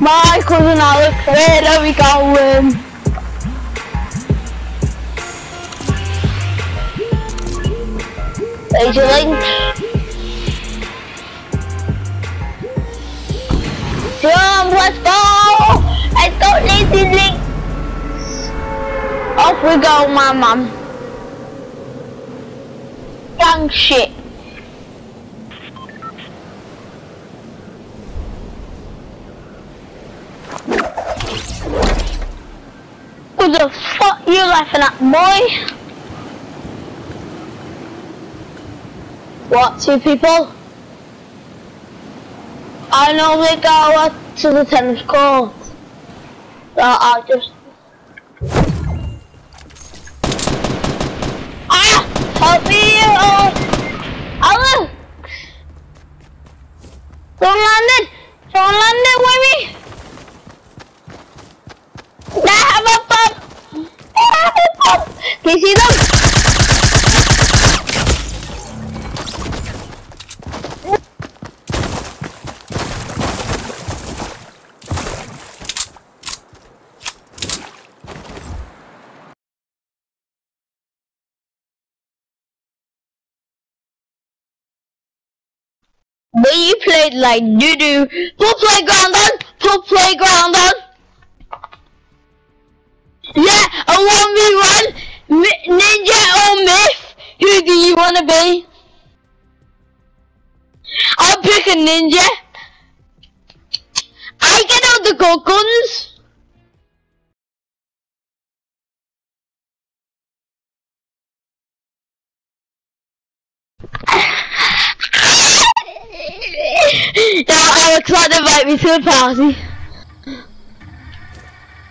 My cousin Alex, where are we going? There's your link. Jump, let's go! Let's go, lazy links! Off we go, my mum. Young shit. The fuck you laughing at, boy? What, two people? I normally go to the tennis court. So I'll just... Ah! Help me! Oh! Alex! Someone landed! Someone landed with me! They have a pump! They have a pump! Can you see them? But you played like doo doo. Put playground on. Put playground on. Yeah, a one v one. Ninja or myth? Who do you wanna be? I'll pick a ninja. I get out the gold guns. now Alex might invite me to a party.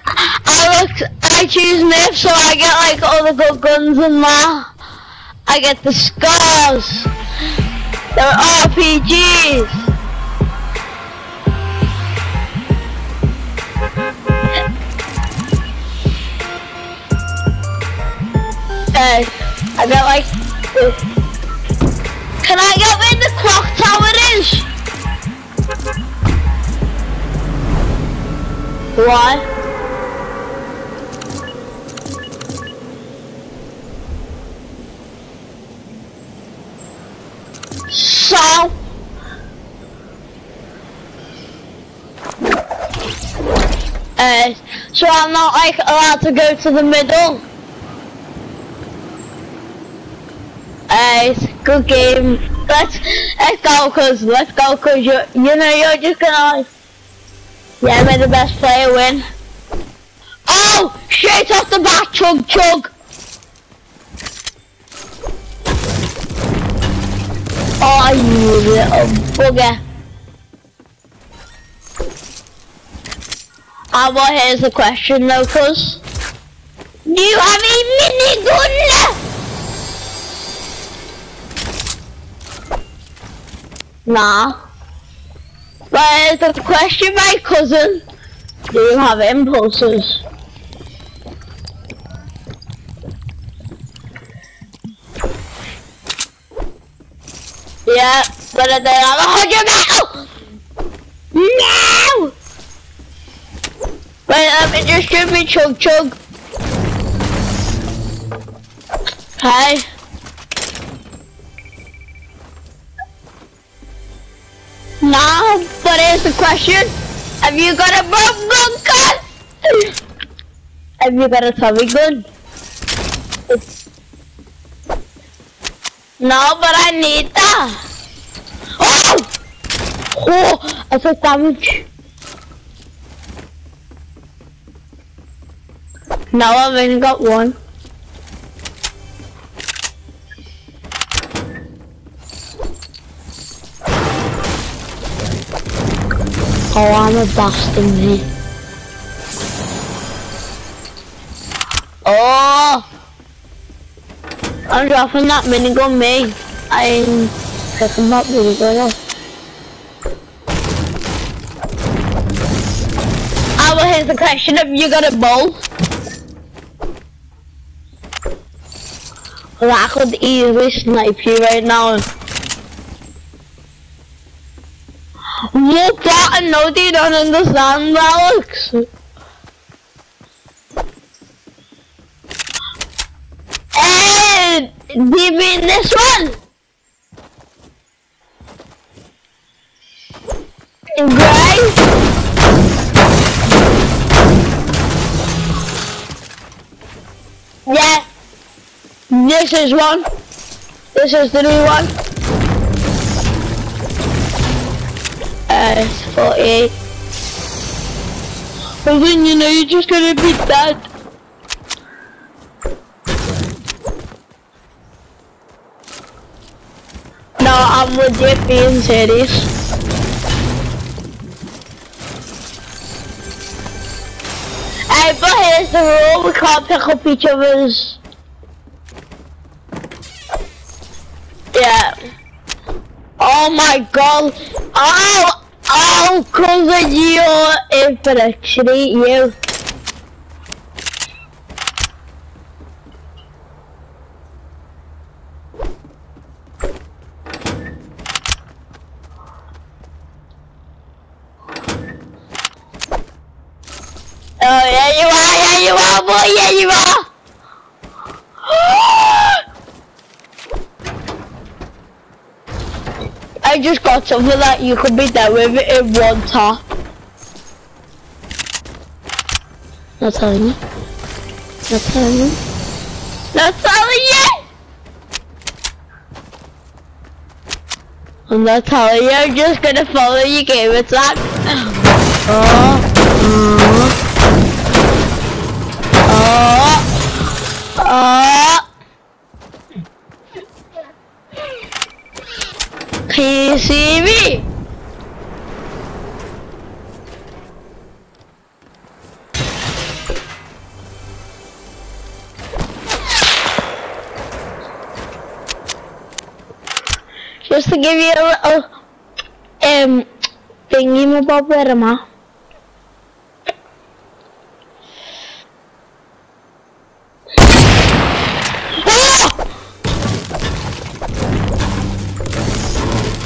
Alex, I choose myth so I get like all the good guns and that. I get the scars. They're RPGs. Hey, uh, uh, I got like this. Can I get where the clock tower is? Why? Uh, so I'm not like allowed to go to the middle. Uh, good game. Let's let's go, cause let's go, cause you you know you're just gonna yeah, may the best player win. Oh, straight off the bat, chug jug. Oh, you little bugger. Ah, well, here's the question though, cuz. Do you have a minigun? Nah. But the question, my cousin. Do you have impulses? Yeah, but then I'm a hundred metal! No! Let me just give me chug jug. Hi. No, but here's the question. Have you got a bomb gun gun? Have you got a Tommy gun? No, but I need that. Oh! Oh, I took damage. Now I've only got one. Oh, I'm a bastard, me. Oh! I'm dropping that minigun, me. I'm picking that minigun up. Ah, well, here's the question. Have you got a bow? I could easily snipe you right now. What button? No, they don't understand, Alex. You mean this one? Is one. This is the new one. Uh, it's 48. But then, you know, you're just gonna be dead. No, I'm legit being serious. Hey, but here's the rule, we can't pick up each other's... Yeah. Oh my god. Oh, oh, cause of your infraction, you. Oh, yeah you are, yeah you are, boy, yeah you are! Oh, I just got something that you could be there with in one tap. Not telling you. Not telling you. Not telling you! I'm not telling you, I'm just gonna follow your game attack. Oh. Mm. Oh. Oh. Me? Just to give you a little um thingy bob there,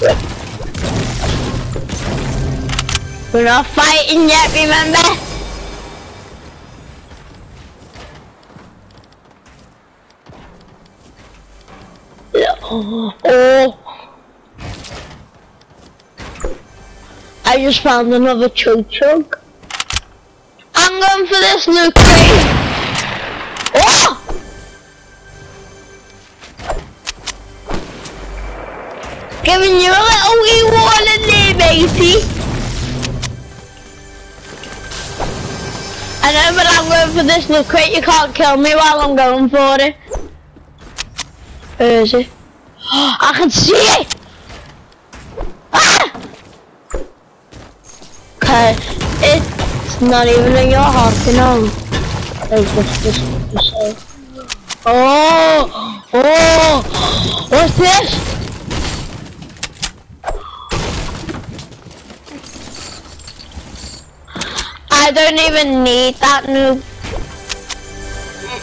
We're not fighting yet, remember? Oh. I just found another chug jug. I'm going for this loot crate. Giving you a little wee warning there, matey. I know, but I'm going for this loot crate. You can't kill me while I'm going for it. Where is it? I can see it! Ah! It's not even in your heart, you know. It's just, oh! Oh! What's this? I don't even need that new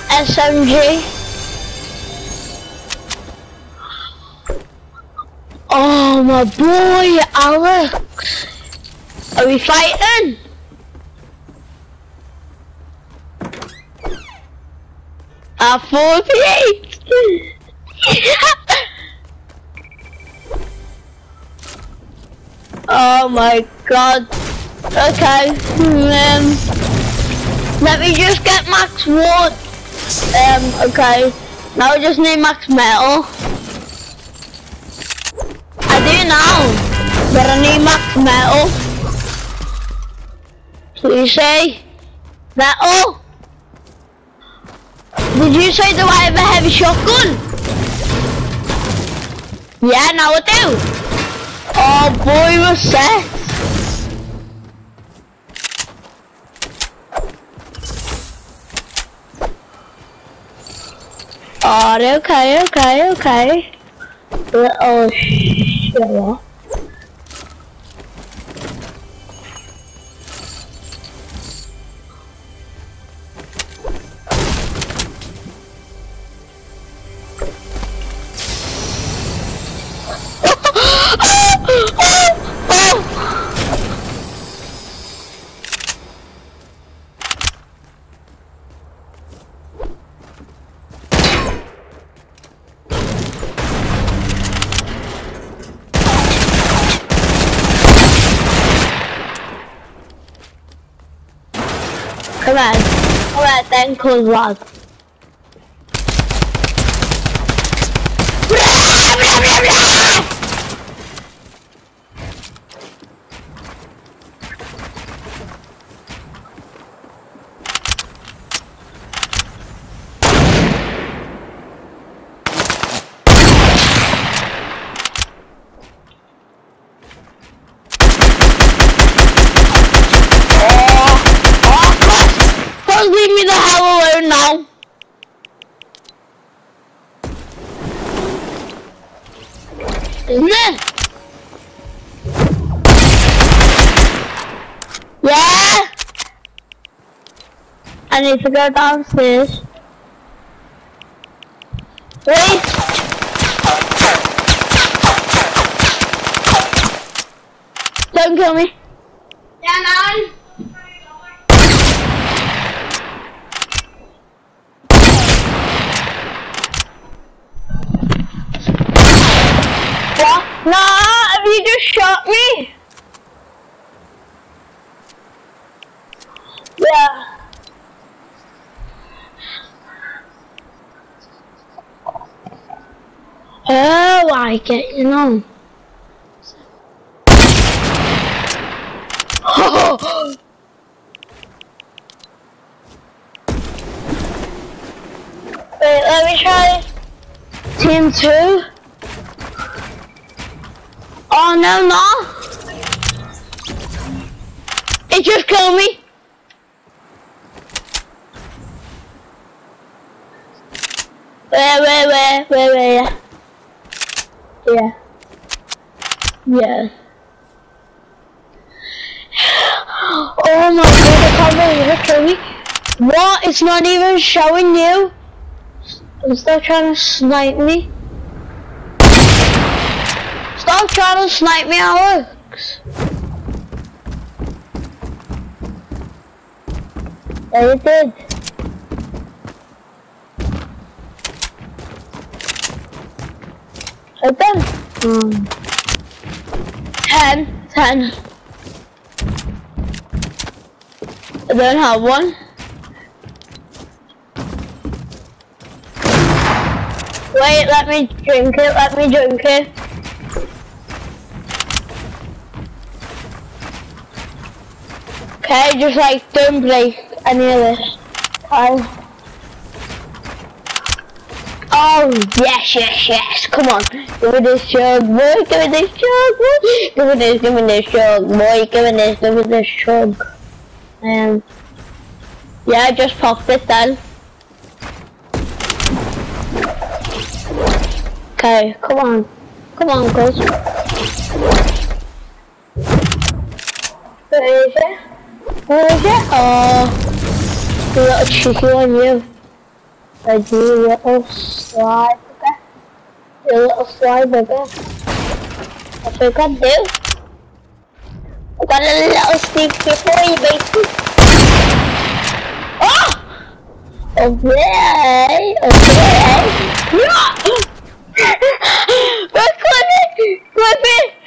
SMG. Oh my boy, Alex. Are we fighting? A 48. oh my god. Okay. Um, let me just get max wood. Um, okay. Now I just need max metal. I do now, but I need max metal. Please say metal. Did you say do I have a heavy shotgun? Yeah, now I do. Oh boy, we're set. Oh, okay, okay, okay. Little oh, shit. Come on. Come on, then, cause lad. Just leave me the hell alone now. Isn't it? Yeah. I need to go downstairs. Wait. Don't kill me. Yeah, man. What? Nah, have you just shot me? Yeah. Oh, I get you now. Wait, let me try team two. Oh no, no! It just killed me. Where, where, where, where, where? Yeah. Yeah. Oh my god, I can't believe it killed. What? It's not even showing you. Is that trying to snipe me? Stop trying to snipe me, Alex. Yeah, you did. Done. Um, ten, ten. I don't have one. Wait, let me drink it, let me drink it. Okay, just like don't play any of this. Time. Oh yes, yes, yes! Come on, give me this chug, boy! Give me this chug, boy! Give me this, give me this chug, boy! Give me this, give me this chug. Um, yeah, I just popped it then. Okay, come on, come on, guys. Where is it? Where is it? Oh, a little cheeky on you. I do a little slide bugger. A little slide bugger. That's what I got to do. I got a little sneak for you, baby. Oh! Okay, okay. No! Clip it! Clip it!